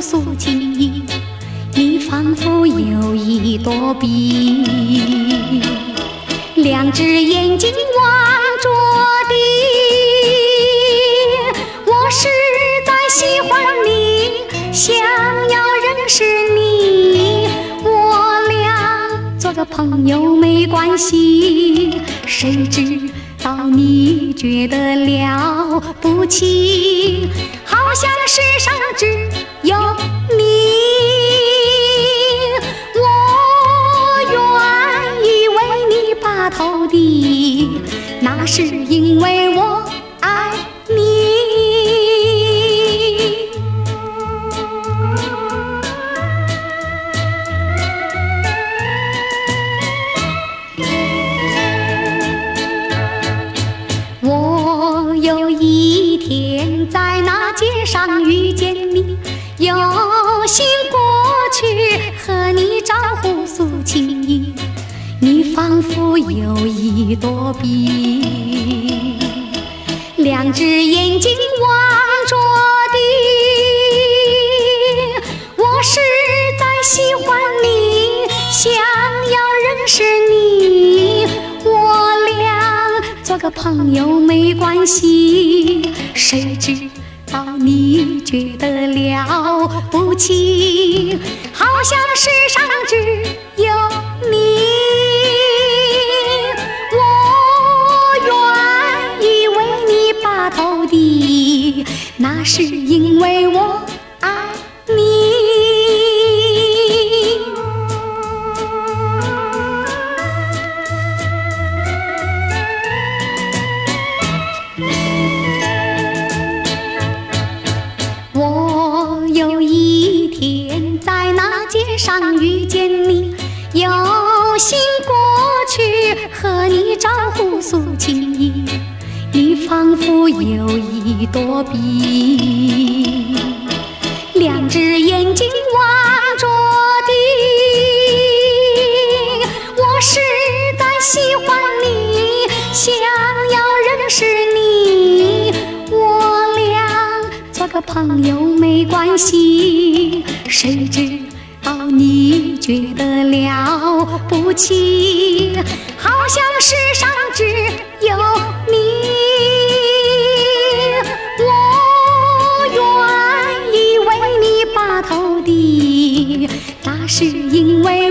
诉情意，你仿佛有意躲避，两只眼睛望着地。我实在喜欢你，想要认识你，我俩做个朋友没关系，谁知？道你觉得了不起，是因为我爱你。我有一天。在那街上遇见你，有心过去和你招呼诉情意，你仿佛有意躲避，两只眼睛望着地。我实在喜欢你，想要认识你，我俩做个朋友没关系。谁知道你觉得了不起，好像世上只有那是因为我爱你。我有一天在那街上遇见你，有心过去和你招呼诉情意。仿佛有意躲避，两只眼睛望着地。我实在喜欢你，想要认识你，我俩做个朋友没关系，谁知道。你觉得了不起，是因为。